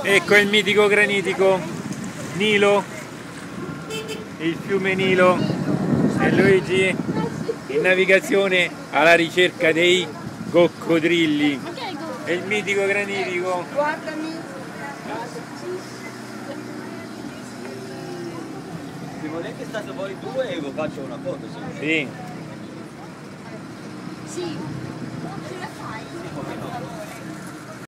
Ecco il mitico granitico Nilo, il fiume Nilo e Luigi in navigazione alla ricerca dei coccodrilli. E il mitico granitico. Guardami. Se volete state voi due e vi faccio una foto. se volete. Sì. Sì.